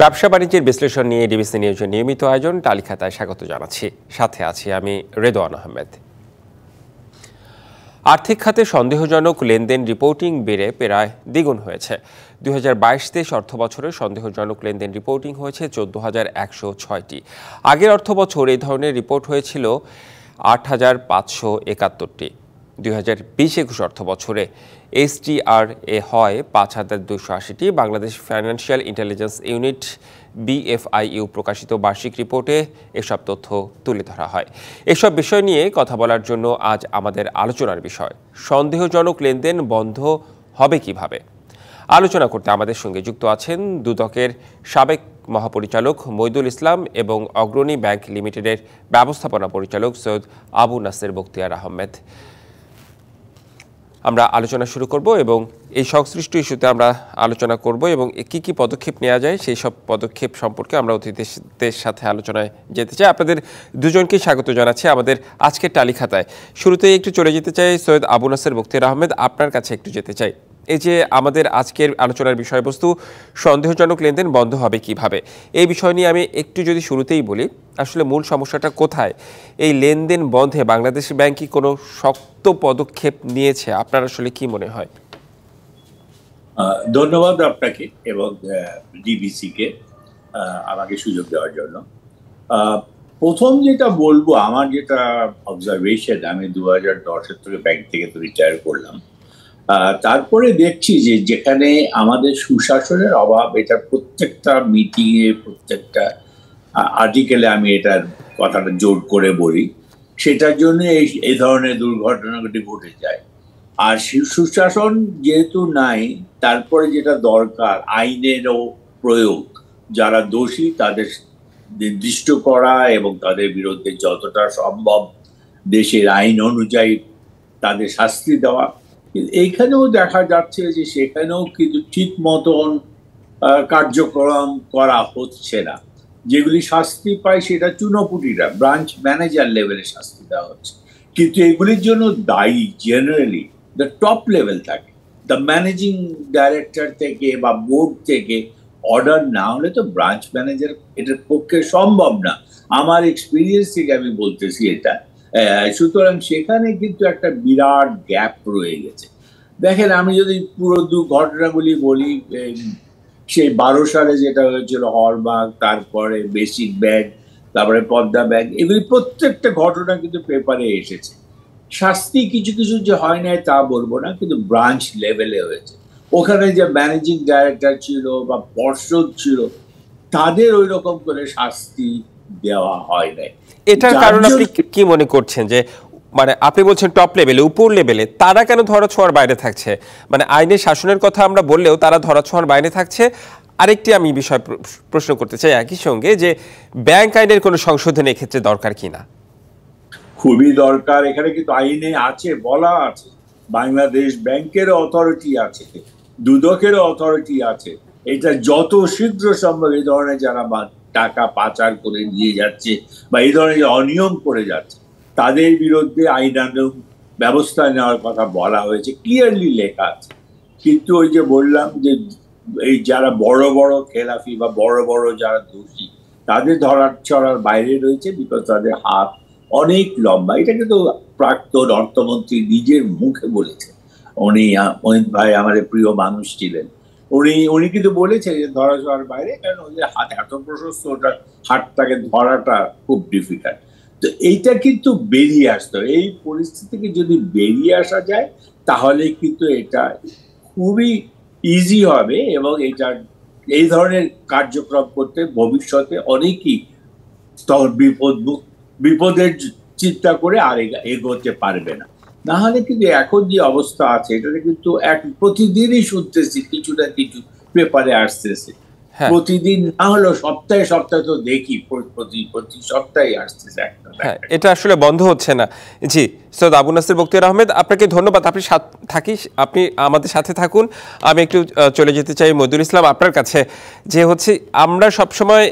ব্যবসা বাণিজ্যের বিশ্লেষণ নিয়ে ডিবিসি নিউজের নিয়মিত আয়োজন তালিকাতায় স্বাগত জানাচ্ছি। সাথে আছি আমি রেদওয়ান আহমেদ। আর্থিক খাতে সন্দেহজনক লেনদেন রিপোর্টিং বেড়ে প্রায় দ্বিগুণ হয়েছে। দুই হাজার বাইশ তেইশ অর্থ বছরে সন্দেহজনক লেনদেন রিপোর্টিং হয়েছে চোদ্দ হাজার একশো ছয়টি। আগের অর্থ বছর এই ধরনের রিপোর্ট হয়েছিল আট হাজার পাঁচশো একাত্তরটি। দুই হাজার বিশ একুশ অর্থ বছরে এসটিআর এ হয় পাঁচ হাজার দুশো আশিটি। Bangladesh financial intelligence unit BFIU প্রকাশিত বার্ষিক রিপোর্টে এসব তথ্য তুলে ধরা হয়। এসব বিষয় নিয়ে কথা বলার জন্য আজ আমাদের আলোচনার বিষয়, সন্দেহজনক লেনদেন বন্ধ হবে কীভাবে? আলোচনা করতে আমাদের সঙ্গে যুক্ত আছেন দুদকের সাবেক মহাপরিচালক মইদুল ইসলাম এবং অগ্রণী ব্যাংক লিমিটেডের ব্যবস্থাপনা পরিচালক সৈয়দ আবু নাসের বখতিয়ার আহমেদ। আমরা আলোচনা শুরু করব এবং এই সংশ্লিষ্ট ইস্যুতে আমরা আলোচনা করব এবং কি কি পদক্ষেপ নেওয়া যায় সেই সব পদক্ষেপ সম্পর্কে আমরা অতিথিদের সাথে আলোচনায় যেতে চাই। আপনাদের দুজনকে স্বাগত জানাচ্ছি আমাদের আজকের টালিখাতায়। শুরুতেই একটু চলে যেতে চাই সৈয়দ আবু নাসের বক্তির আহমেদ। আপনার কাছে একটু যেতে চাই। এই যে আমাদের আজকের আলোচনার বিষয়বস্তু, সন্দেহজনক লেনদেন বন্ধ হবে কীভাবে? এই বিষয় নিয়ে আমি একটু যদি শুরুতেই বলি, আসলে মূল সমস্যাটা কোথায়? এই লেনদেন বন্ধে বাংলাদেশ ব্যাংক কি কোনো শক্ত পদক্ষেপ নিয়েছে? আপনার আসলে কি মনে হয়? ধন্যবাদ আপনাকে এবং ডিবিসিকে আমাকে সুযোগ দেওয়ার জন্য। প্রথম যেটা বলব, আমার যেটা অবজারভেশন আমি দু হাজার দশের থেকে ব্যাংক থেকে তো রিটায়ার করলাম। তারপরে দেখছি যে যেখানে আমাদের সুশাসনের অভাব, এটা প্রত্যেকটা মিটিংয়ে প্রত্যেকটা আর্টিকেলে আমি এটার কথাটা জোর করে বলি। সেটার জন্য এই এই ধরনের দুর্ঘটনাগুলি ঘটে যায়। আর সুশাসন যেহেতু নাই, তারপরে যেটা দরকার, আইনেরও প্রয়োগ। যারা দোষী, তাদের নির্দিষ্ট করা এবং তাদের বিরুদ্ধে যতটা সম্ভব দেশের আইন অনুযায়ী তাদের শাস্তি দেওয়া। এইখানেও দেখা যাচ্ছে যে সেখানেও কিন্তু ঠিক মতন কার্যক্রম করা হচ্ছে না। যেগুলি শাস্তি পায় সেটা চুনোপুটিরা, ব্রাঞ্চ ম্যানেজার লেভেলে শাস্তি দেওয়া হচ্ছে। কিন্তু এগুলির জন্য দায়ী জেনারেলি দ্য টপ লেভেল থাকে। দ্য ম্যানেজিং ডাইরেক্টর থেকে বা বোর্ড থেকে অর্ডার না হলে তো ব্রাঞ্চ ম্যানেজার এটার পক্ষে সম্ভব না। আমার এক্সপিরিয়েন্স থেকে আমি বলতেছি এটা। সুতরাং সেখানে কিন্তু একটা বিরাট গ্যাপ রয়ে গেছে। দেখেন, আমি যদি পুরো দু ঘটনাগুলি বলি সেই বারো সালে যেটা হয়েছিল হলমার্ক, তারপরে বেসিক ব্যাগ, তারপরে পদ্মা ব্যাগ, এগুলি প্রত্যেকটা ঘটনা কিন্তু পেপারে এসেছে। শাস্তি কিছু কিছু যে হয় নাই তা বলব না, কিন্তু ব্রাঞ্চ লেভেলে হয়েছে। ওখানে যে ম্যানেজিং ডাইরেক্টর ছিল বা পর্ষদ ছিল, তাদের ওই রকম করে শাস্তি দেওয়া হয় নাই। এটার কারণ আপনি কি মনে করছেন যে মানে আপনি বলছেন টপ লেভেলে উপর লেভেলে তারা কেন ধরা ছোঁয়ার বাইরে থাকছে? মানে আইনের শাসনের কথা আমরা বললেও তারা ধরা ছোঁয়ার বাইরে থাকছে। আরেকটি আমি বিষয় প্রশ্ন করতে চাই একই সঙ্গে যে ব্যাংক আইনের কোনো সংশোধন এক্ষেত্রে দরকার কিনা খুবই দরকার। এখানে কিন্তু আইনে আছে বলা আছে। বাংলাদেশ ব্যাংকের অথরিটি আছে। দুদকের অথরিটি আছে। এটা যত শীঘ্র সম্ভব এই ধরনের যারা টাকা পাচার করে নিয়ে যাচ্ছে বা এই ধরনের অনিয়ম করে যাচ্ছে, তাদের বিরুদ্ধে আইনানুগ ব্যবস্থা নেওয়ার কথা বলা হয়েছে ক্লিয়ারলি লেখা আছে। কিন্তু ওই যে বললাম যে এই যারা বড় বড় খেলাফি বা বড় বড় যারা দোষী, তাদের ধরার ছড়ার বাইরে রয়েছে বিকজ তাদের হাত অনেক লম্বা। এটা কিন্তু প্রাক্তন অর্থমন্ত্রী নিজের মুখে বলেছে উনি অমিত ভাই আমাদের প্রিয় মানুষ ছিলেন। উনি উনি কিন্তু বলেছে যে ধরা ছোঁয়ার বাইরে, কারণ ওদের হাত এত প্রশস্ত, ওটা হাতটাকে ধরাটা খুব ডিফিকাল্ট তো এইটা কিন্তু বেরিয়ে আসতো এই পরিস্থিতি থেকে যদি বেরিয়ে আসা যায়, তাহলে কিন্তু এটা খুবই ইজি হবে এবং এটা এই ধরনের কার্যক্রম করতে ভবিষ্যতে অনেকই বিপদ, বিপদের চিন্তা করে আর এগোতে পারবে না। না হলে কিন্তু এখন যে অবস্থা আছে, এটাতে কিন্তু এক প্রতিদিনই শুনতেছি কিছু না কিছু পেপারে আসতেছে। প্রতিদিন না হলেও সপ্তাহে সপ্তাহে তো দেখি প্রতি প্রতি সপ্তাহে আসতেছে একটা হ্যাঁ এটা আসলে বন্ধ হচ্ছে না। জি সৈয়দ আবু নাসির বক্তিয়ার আহমেদ আপনাকে ধন্যবাদ। আপনি থাকি আপনি আমাদের সাথে থাকুন। আমি একটু চলে যেতে চাই মদিউল ইসলাম আপনার কাছে যে হচ্ছে আমরা সবসময়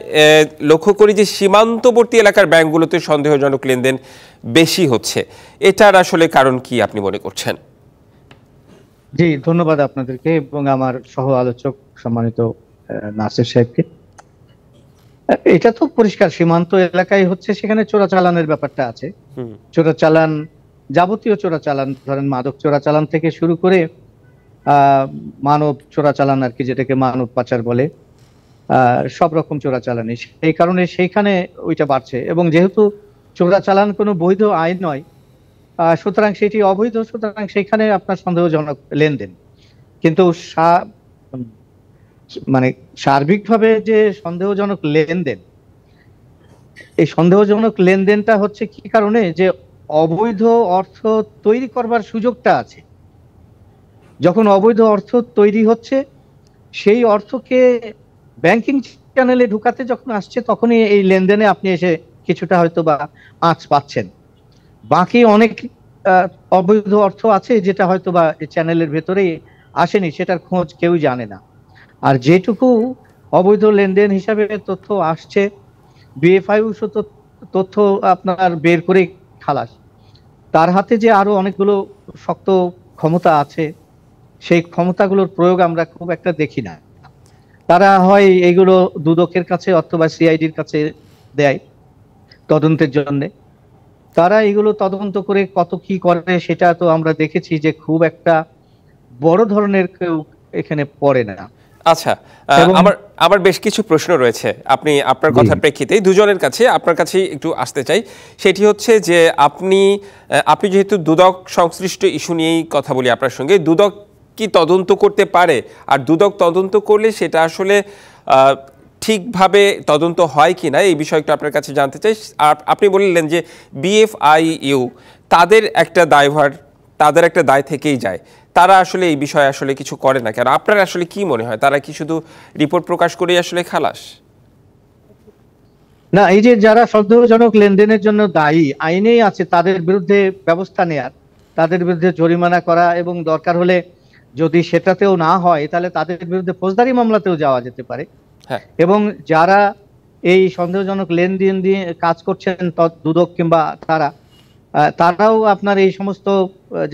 লক্ষ্য করি যে সীমান্তবর্তী এলাকার ব্যাংকগুলোতে সন্দেহজনক লেনদেন বেশি হচ্ছে। এটার আসলে কারণ কি আপনি মনে করছেন? জি ধন্যবাদ আপনাদেরকে এবং আমার সহ আলোচক সম্মানিত নাসির সাহেবকে। এটা তো পরিষ্কার সীমান্ত এলাকায় হচ্ছে সেখানে চোরাচালানের ব্যাপারটা আছে। চোরাচালান যাবতীয় চোরাচালান ধরেন মাদক চোরাচালান থেকে শুরু করে মানব চোরাচালান আর কি যেটাকে মানব পাচার বলে সব রকম চোরাচালানি এই কারণে সেইখানে ওইটা বাড়ছে। এবং যেহেতু চোরাচালান কোনো বৈধ আইন নয় সুতরাং সেটি অবৈধ সুতরাং সেখানে আপনার সন্দেহজনক লেনদেন। কিন্তু মানে সার্বিকভাবে যে সন্দেহজনক লেনদেন, এই সন্দেহজনক লেনদেনটা হচ্ছে কি কারণে যে অবৈধ অর্থ তৈরি করবার সুযোগটা আছে। যখন অবৈধ অর্থ তৈরি হচ্ছে, সেই অর্থকে ব্যাংকিং চ্যানেলে ঢুকাতে যখন আসছে, তখনই এই লেনদেনে আপনি এসে কিছুটা হয়তো বা আঁচ পাচ্ছেন। বাকি অনেক অবৈধ অর্থ আছে যেটা হয়তো বা চ্যানেলের ভেতরেই আসেনি, সেটার খোঁজ কেউ জানে না। আর যেটুকু অবৈধ লেনদেন হিসাবে তথ্য আসছে বিএফআই তথ্য আপনার বের করে খালাস। তার হাতে যে আরও অনেকগুলো শক্ত ক্ষমতা আছে, সেই ক্ষমতাগুলোর প্রয়োগ আমরা খুব একটা দেখি না। তারা হয় এগুলো দুদকের কাছে অথবা সিআইডির কাছে দেয় তদন্তের জন্যে। তারা এগুলো তদন্ত করে কত কি করে সেটা তো আমরা দেখেছি যে খুব একটা বড় ধরনের কেউ এখানে পড়ে না। আচ্ছা আমার আমার বেশ কিছু প্রশ্ন রয়েছে। আপনি আপনার কথার প্রেক্ষিতে দুজনের কাছে আপনার কাছে একটু আসতে চাই। সেটি হচ্ছে যে আপনি আপনি যেহেতু দুদক সংশ্লিষ্ট ইস্যু নিয়েই কথা বলি আপনার সঙ্গে দুদক কি তদন্ত করতে পারে? আর দুদক তদন্ত করলে সেটা আসলে ঠিকভাবে তদন্ত হয় কি না এই বিষয়টা আপনার কাছে জানতে চাই। আর আপনি বললেন যে বিএফআইইউ তাদের একটা দায়ভার তাদের একটা দায় থেকেই যায়। তারা আসলে এই বিষয়ে আসলে কিছু করে না কেন? আপনার আসলে কি মনে হয়? তারা কি শুধু রিপোর্ট প্রকাশ করেই আসলে খালাস? না এই যে যারা সন্দেহজনক লেনদেনের জন্য দায়ী আইনেই আছে তাদের বিরুদ্ধে ব্যবস্থা নেয়ার তাদের বিরুদ্ধে জরিমানা করা এবং দরকার হলে যদি সেটাতেও না হয় তাহলে তাদের বিরুদ্ধে ফৌজদারি মামলাতেও যাওয়া যেতে পারে। হ্যাঁ। এবং যারা এই সন্দেহজনক লেনদেন দিয়ে কাজ করছেন দুদক কিংবা তারা তারাও আপনার এই সমস্ত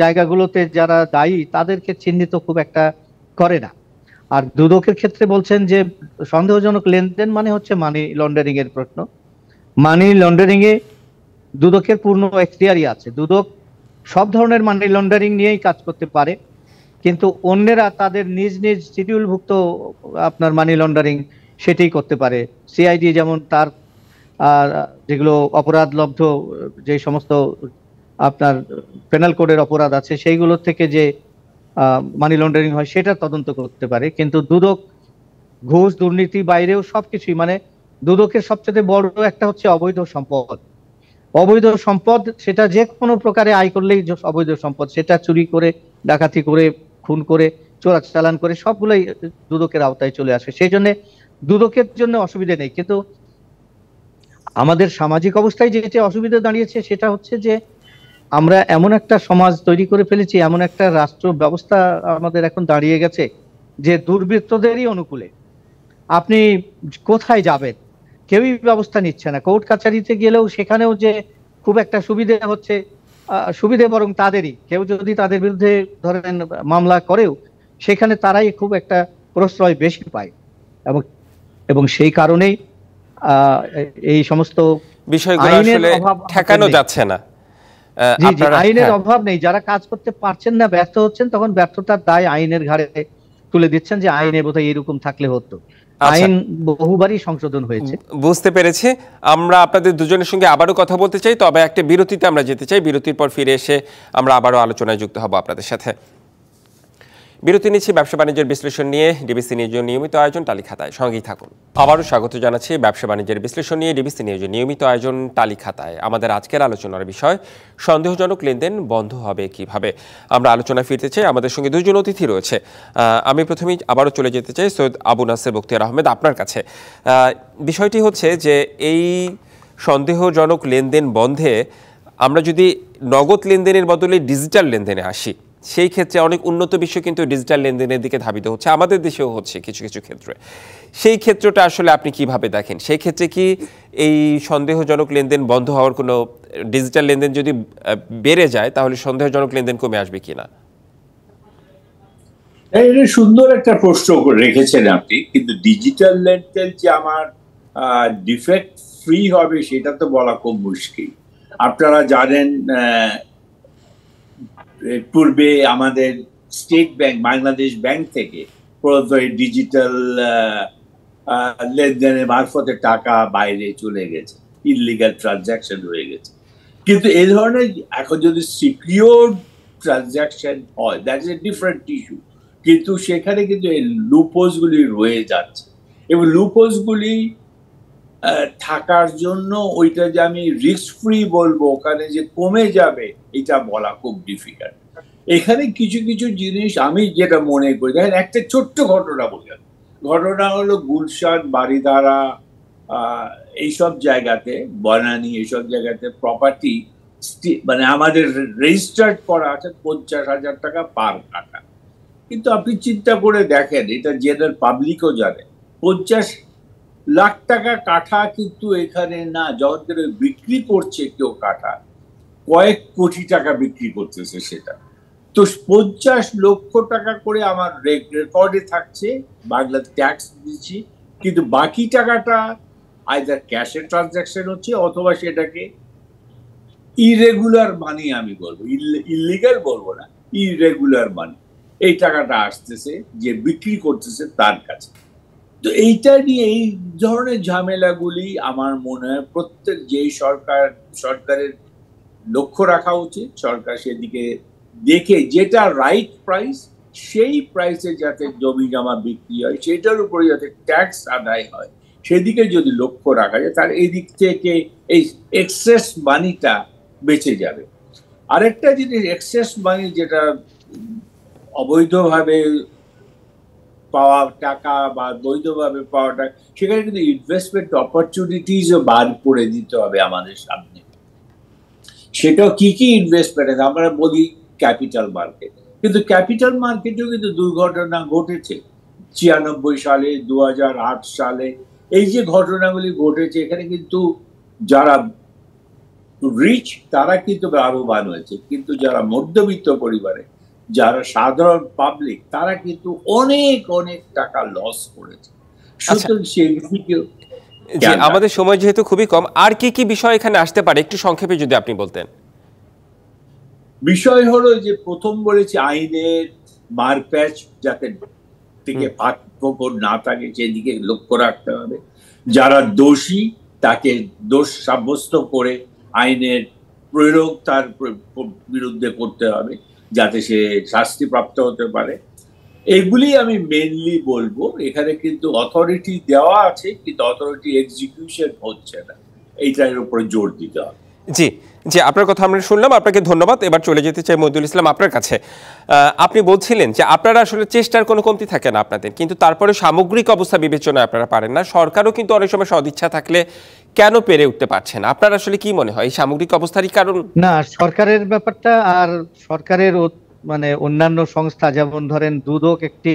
জায়গাগুলোতে যারা দায়ী, তাদেরকে চিহ্নিত খুব একটা করে না। আর দুদকের ক্ষেত্রে বলছেন যে, সন্দেহজনক লেনদেন মানে হচ্ছে মানি লন্ডারিং এর প্রশ্ন। মানি লন্ডারিং এ দুদকের পূর্ণ এখতিয়ারই আছে। দুদক সব ধরনের মানি লন্ডারিং নিয়েই কাজ করতে পারে, কিন্তু অন্যেরা তাদের নিজ নিজ শিডিউলভুক্ত আপনার মানি লন্ডারিং সেটাই করতে পারে। সিআইডি যেমন তার যেগুলো অপরাধ লব্ধ, যে সমস্ত আপনার পেনাল কোডের অপরাধ আছে, সেইগুলো থেকে যে মানি লন্ডারিং হয়, সেটা তদন্ত করতে পারে। কিন্তু দুদক ঘুষ, দুর্নীতি বাইরেও সবকিছুই মানে দুদকের সবচেয়ে বড় একটা হচ্ছে অবৈধ সম্পদ। অবৈধ সম্পদ, সেটা যে কোনো প্রকারে আয় করলেই অবৈধ সম্পদ। সেটা চুরি করে, ডাকাতি করে, খুন করে চোরা চালান করে, সবগুলোই দুদকের আওতায় চলে আসে। সেই জন্য দুদকের জন্য অসুবিধা নেই। কিন্তু আমাদের সামাজিক অবস্থায় যেটা অসুবিধা দাঁড়িয়েছে, সেটা হচ্ছে যে আমরা এমন একটা সমাজ তৈরি করে ফেলেছি, এমন একটা রাষ্ট্র ব্যবস্থা আমাদের এখন দাঁড়িয়ে গেছে, যে দুর্বৃত্তদেরই অনুকূলে। আপনি কোথায় যাবেন? কেউই ব্যবস্থা নিচ্ছে না। কোর্ট কাছারিতে গেলেও সেখানেও যে খুব একটা সুবিধে হচ্ছে সুবিধে বরং তাদেরই। কেউ যদি তাদের বিরুদ্ধে ধরেন মামলা করেও, সেখানে তারাই খুব একটা প্রশ্রয় বেশি পায়। এবং এবং সেই কারণেই এই সমস্ত বিষয়গুলো আসলে ঠেকানো যাচ্ছে না। আইনের হ্যাঁ। অভাব নেই। যারা কাজ করতে পারছেন না ব্যর্থ হচ্ছেন তখন ব্যর্থতার দায় আইনের ঘাড়ে তুলে দিচ্ছেন যে আইনে বোধহয় এরকম থাকলে হতো। আচ্ছা। আইন বহুবারই সংশোধন হয়েছে। বুঝতে পেরেছি। আমরা আপনাদের দুজনের সঙ্গে আবারও কথা বলতে চাই তবে একটা বিরতিতে আমরা যেতে চাই। বিরতির পর ফিরে এসে আমরা আবারও আলোচনায় যুক্ত হব আপনাদের সাথে। বিরতি নিচ্ছি ব্যবসা বাণিজ্যের বিশ্লেষণ নিয়ে। ডিবিসি নিউজের নিয়মিত আয়োজন তালিখাতায়। সঙ্গেই থাকুন। আবারও স্বাগত জানাচ্ছি ব্যবসা বাণিজ্যের বিশ্লেষণ নিয়ে। ডিবিসি নিউজের নিয়মিত আয়োজন তালিখাতায়। আমাদের আজকের আলোচনার বিষয়, সন্দেহজনক লেনদেন বন্ধ হবে কীভাবে? আমরা আলোচনা ফিরতে চাই। আমাদের সঙ্গে দুজন অতিথি রয়েছে। আমি প্রথমেই আবারও চলে যেতে চাই সৈয়দ আবু নাসের বক্তিয়ার আহমেদ আপনার কাছে। বিষয়টি হচ্ছে যে এই সন্দেহজনক লেনদেন বন্ধে আমরা যদি নগদ লেনদেনের বদলে ডিজিটাল লেনদেনে আসি সেই ক্ষেত্রে অনেক উন্নত বিশ্ব কিন্তু ডিজিটাল লেনদেনের দিকে ধাবিত হচ্ছে, আমাদের দেশেও হচ্ছে কিছু কিছু ক্ষেত্রে। সেই ক্ষেত্রটা আসলে আপনি কীভাবে দেখেন? সেই ক্ষেত্রে কি এই সন্দেহজনক লেনদেন বন্ধ হওয়ার কোনো ডিজিটাল লেনদেন যদি বেড়ে যায়, তাহলে সন্দেহজনক লেনদেন কমে আসবে কিনা? সুন্দর একটা প্রশ্ন রেখেছেন আপনি, কিন্তু ডিজিটাল লেনদেন যে আমার ডিফেক্ট ফ্রি হবে, সেটা তো বলা খুব মুশকিল। আপনারা জানেন পূর্বে আমাদের স্টেট ব্যাংক, বাংলাদেশ ব্যাংক থেকে প্রদত্ত ডিজিটাল লেনদেনের মারফতে টাকা বাইরে চলে গেছে ইলিগাল ট্রানজাকশন হয়ে গেছে। কিন্তু এই ধরনের এখন যদি সিকিউর ট্রানজাকশন হয় that is a different issue কিন্তু সেখানে কিন্তু এই লুপোজগুলি রয়ে যাচ্ছে। এবং লুপোজগুলি থাকার জন্য ওইটা যে আমি রিস্ক ফ্রি বলব, ওখানে যে কমে যাবে, এটা বলা খুব ডিফিকাল্ট এখানে কিছু কিছু জিনিস আমি যেটা মনে করি, দেখেন একটা ছোট্ট ঘটনা বললাম। ঘটনা হলো গুলশান বাড়িধারা এইসব জায়গাতে, বনানি, এইসব জায়গাতে প্রপার্টি মানে আমাদের রেজিস্টার্ড করা আছে পঞ্চাশ হাজার টাকা পার কাটা কিন্তু আপনি চিন্তা করে দেখেন, এটা জেনারেল পাবলিকও জানে, পঞ্চাশ লাখ টাকা কাঠা কিন্তু এখানে না যখন বিক্রি করছে কেউ কাঠা। কয়েক কোটি টাকা বিক্রি করতেছে সেটা। তো পঞ্চাশ লক্ষ টাকা করে আমার রেকর্ডে থাকছে, বাংলা ট্যাক্স দিচ্ছি, কিন্তু বাকি টাকাটা আইদার ক্যাশের ট্রানজাকশন হচ্ছে অথবা সেটাকে ইরেগুলার মানি আমি বলব। ইলিগাল বলব না ইরেগুলার মানি এই টাকাটা আসতেছে, যে বিক্রি করতেছে তার কাছে। তো এইটা নিয়ে, এই ধরনের ঝামেলাগুলি আমার মনে হয় প্রত্যেক যেই সরকার, সরকারের লক্ষ্য রাখা উচিত, সরকার সেদিকে দেখে যেটা রাইট প্রাইস সেই প্রাইসে যাতে জমি জমা বিক্রি হয়, সেটার উপরে যাতে ট্যাক্স আদায় হয়, সেদিকে যদি লক্ষ্য রাখা যায় তার এই দিক থেকে এই এক্সেস মানিটা বেঁচে যাবে। আরেকটা জিনিস এক্সেস মানি যেটা অবৈধভাবে পাওয়া টাকা বা বৈধভাবে পাওয়া টাকা, সেখানে কিন্তু ইনভেস্টমেন্ট অপরচুনিটিসও বার করে দিতে হবে আমাদের সামনে। সেটাও কি কি ইনভেস্টমেন্ট আছে? আমরা বলি ক্যাপিটাল মার্কেট কিন্তু ক্যাপিটাল মার্কেটেও কিন্তু দুর্ঘটনা ঘটেছে। ছিয়ানব্বই সালে দু হাজার আট সালে, এই যে ঘটনাগুলি ঘটেছে, এখানে কিন্তু যারা রিচ তারা কিন্তু লাভবান হয়েছে। কিন্তু যারা মধ্যবিত্ত পরিবারে যারা সাধারণ পাবলিক তারা কিন্তু অনেক অনেক টাকা লস করেছে। সুতরাং সেদিকেও জি আমাদের সময় যেহেতু খুবই কম আর কি কি বিষয় এখানে আসতে পারে? একটু সংক্ষেপে যদি আপনি বলতেন। বিষয় হলো যে প্রথম বলেছি আইনের মারপ্যাচ যাতে থেকে ফাঁক না থাকে সেদিকে লক্ষ্য রাখতে হবে। যারা দোষী তাকে দোষ সাব্যস্ত করে আইনের প্রয়োগ তার বিরুদ্ধে করতে হবে। যাতে সে শাস্তিপ্রাপ্ত হতে পারে। এগুলি আমি মেনলি বলব। এখানে কিন্তু অথরিটি দেওয়া আছে, কিন্তু অথরিটি এক্সিকিউশন হচ্ছে না। এইটার উপরে জোর দিতে হবে। জি জি, আপনার কথা আমরা শুনলাম, আপনাকে ধন্যবাদ। এবার চলে যেতে চাই মহিদুল ইসলাম আপনার কাছে। আপনি বলছিলেন যে আপনারা আসলে চেষ্টার কোনো কমতি থাকে না আপনাদের, কিন্তু তারপরে সামগ্রিক অবস্থা বিবেচনায় আপনারা পারেন না। সরকারও কিন্তু অনেক সময় সদিচ্ছা থাকলে কেন পেরে উঠতে পারছেন? আপনার আসলে কি মনে হয়? এই সামগ্রিক অবস্থারই কারণ? না, সরকারের ব্যাপারটা আর সরকারের মানে অন্যান্য সংস্থা, যেমন ধরেন দুদক একটি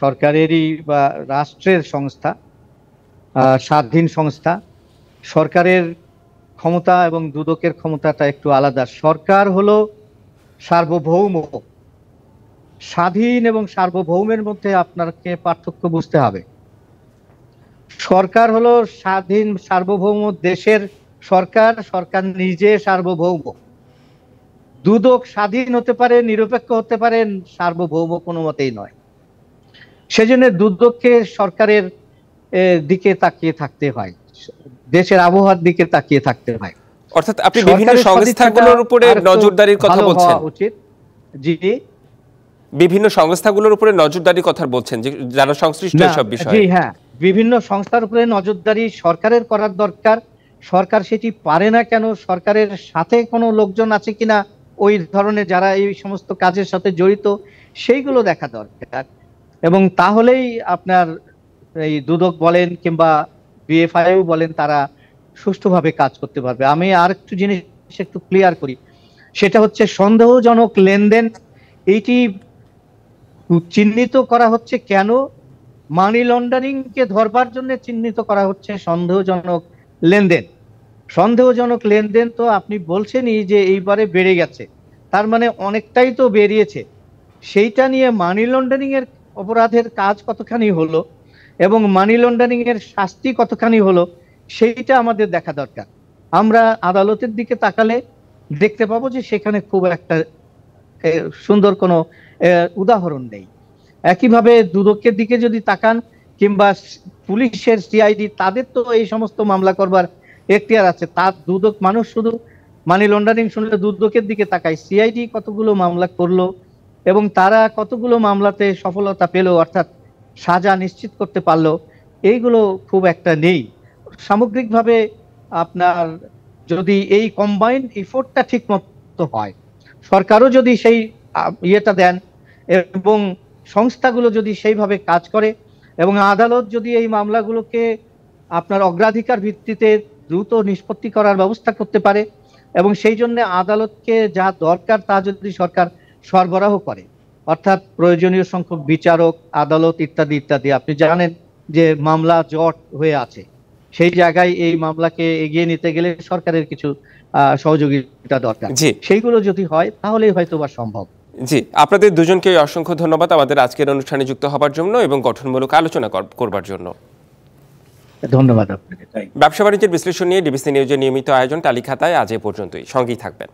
সরকারেরই বা রাষ্ট্রের সংস্থা স্বাধীন সংস্থা, সরকারের ক্ষমতা এবং দুদকের ক্ষমতাটা একটু আলাদা। সরকার হলো সার্বভৌম। স্বাধীন এবং সার্বভৌমের মধ্যে আপনাকে পার্থক্য বুঝতে হবে। সরকার হলো স্বাধীন, সার্বভৌম দেশের সরকার সরকার নিজে সার্বভৌম। দুদক স্বাধীন হতে পারে, নিরপেক্ষ হতে পারেন সার্বভৌম কোনো মতেই নয়। সেজন্য দুদককে সরকারের দিকে তাকিয়ে থাকতে হয়। দেশের আবহাওয়ার দিকে তাকিয়ে থাকতে হয়। অর্থাৎ আপনি বিভিন্ন সংস্থাগুলোর উপরে নজরদারির কথা বলছেন। উচিত। জি বিভিন্ন সংস্থাগুলোর উপরে নজরদারির কথা বলছেন যে যারা সংশ্লিষ্ট সব বিষয়ে। জি হ্যাঁ। বিভিন্ন সংস্থার উপরে নজরদারি সরকারের করার দরকার। সরকার সেটি পারে না কেন? সরকারের সাথে কোনো লোকজন আছে কিনা? ওই ধরনের যারা এই সমস্ত কাজের সাথে জড়িত সেইগুলো দেখা দরকার। এবং তাহলেই আপনার এই দুদক বলেন কিংবা বিএফআইও বলেন তারা সুষ্ঠুভাবে কাজ করতে পারবে। আমি আর একটু জিনিস একটু ক্লিয়ার করি। সেটা হচ্ছে সন্দেহজনক লেনদেন। এইটি চিহ্নিত করা হচ্ছে কেন? মানি লন্ডারিং কে ধরবার জন্য চিহ্নিত করা হচ্ছে সন্দেহজনক লেনদেন। সন্দেহজনক লেনদেন তো আপনি বলছেনই যে এইবারে বেড়ে গেছে। তার মানে অনেকটাই তো বেরিয়েছে। সেইটা নিয়ে মানি লন্ডারিং এর অপরাধের কাজ কতখানি হলো? এবং মানি লন্ডারিং এর শাস্তি কতখানি হলো, সেইটা আমাদের দেখা দরকার। আমরা আদালতের দিকে তাকালে দেখতে পাবো যে সেখানে খুব একটা সুন্দর কোনো উদাহরণ নেই। একইভাবে দুদকের দিকে যদি তাকান, কিংবা পুলিশের সিআইডি তাদের তো এই সমস্ত মামলা করবার এখতিয়ার আছে। তার দুদক মানুষ শুধু মানি লন্ডারিং শুনলে দুদকের দিকে তাকায়। সিআইডি কতগুলো মামলা করল এবং তারা কতগুলো মামলাতে সফলতা পেল, অর্থাৎ সাজা নিশ্চিত করতে পারল, এইগুলো খুব একটা নেই। সামগ্রিকভাবে আপনার যদি এই কম্বাইন্ড ইফোর্টটা ঠিক মতো হয়, সরকারও যদি সেই ইয়েটা দেন এবং সংস্থাগুলো যদি সেইভাবে কাজ করে এবং আদালত যদি এই মামলাগুলোকে আপনার অগ্রাধিকার ভিত্তিতে দ্রুত নিষ্পত্তি করার ব্যবস্থা করতে পারে এবং সেই জন্য আদালতকে যা দরকার তা যদি সরকার সরবরাহ করে। অর্থাৎ প্রয়োজনীয় সংখ্যক বিচারক আদালত ইত্যাদি ইত্যাদি। আপনি জানেন যে মামলা জট হয়ে আছে। সেই জায়গায় এই মামলাকে এগিয়ে নিতে গেলে সরকারের কিছু সহযোগিতা দরকার। সেইগুলো যদি হয় তাহলেই হয়তো বা সম্ভব। জি। আপনাদের দুজনকে অসংখ্য ধন্যবাদ আমাদের আজকের অনুষ্ঠানে যুক্ত হবার জন্য এবং গঠনমূলক আলোচনা কর- করবার জন্য। ধন্যবাদ আপনাকে। ব্যবসা বাণিজ্যের বিশ্লেষণ নিয়ে ডিবিসি নিউজের নিয়মিত আয়োজন তালিকাতায় আজ এ পর্যন্তই। সঙ্গেই থাকবেন।